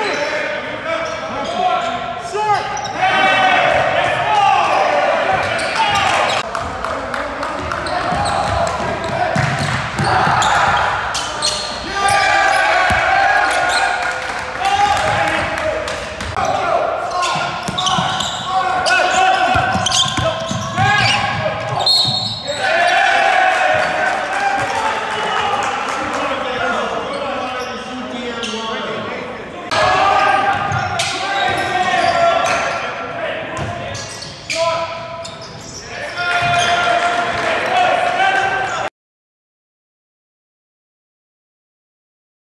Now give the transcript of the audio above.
Woo!